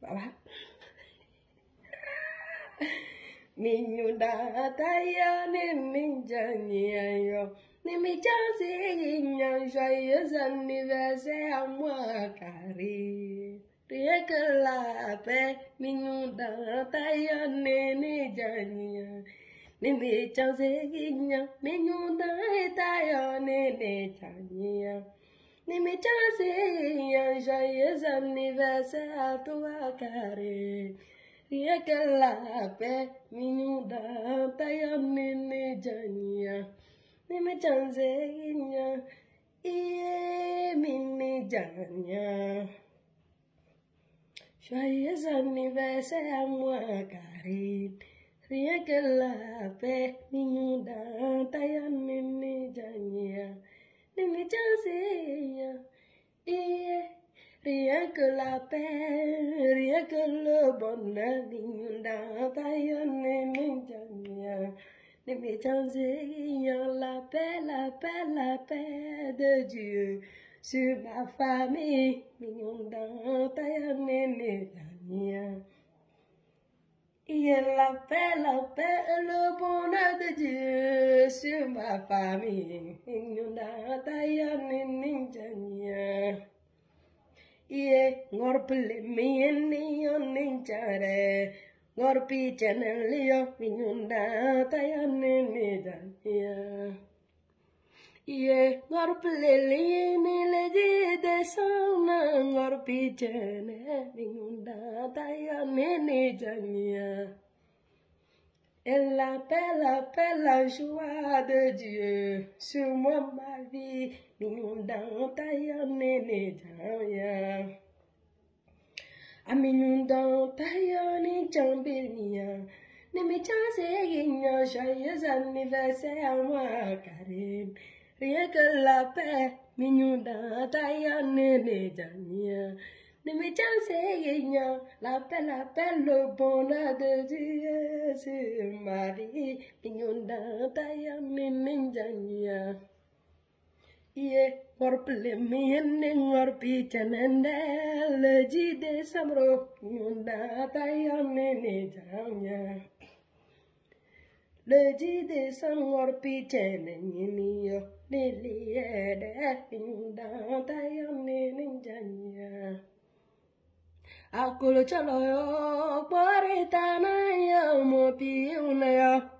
bà mình mình mình đã nên nên sẽ Baba. Minyunda taya ne minjani yo. Ni michasi nyan joyeux anniversaire moi cari. Rien que la paix, minyunda taya ne ne jani Ni michasi nyan minyunda nên mình ne jani a pe nimicaaseyan shayesan nibasaatuwakaare riyakalaape minyudaantayan ninijaniya nimicaaseya iye minijaniya shayesan nibasaamwakaare riyakalaape minyudaantayan que la paix, rien que le bonheur digne d'un tailleur, la paix, la paix, la paix de Dieu sur ma famille, mignon il y a la paix, la le bonheur de Dieu sur ma famille. Gorpili meni on ninchare. Gorpi chenelio minunda tayane nida. Ye Gorpili leni legi de sauna. Gorpi chenelinunda tayane nida. Et la paix, la paix, la joie de Dieu sur moi, ma vie, nous dans ta yonne et Aminu dan tayo ni chambiliya. Nimichanse ginyo joyeux anniversaire à moi, Karim. Rien que la paix, mignon dan et ni nejania. Nimichanse ginyo, la paix, la paix, le bonheur de Dieu, c'est Marie. Mignon dan tayo et nejania. war ये Porplemenning orpicanandala de samro munda tayamne ne jamya. Le jide samor picananginiyo niliye de munda tayamne ne jamya. Akulu chalo yo porita na yo mo piunayo. Ya.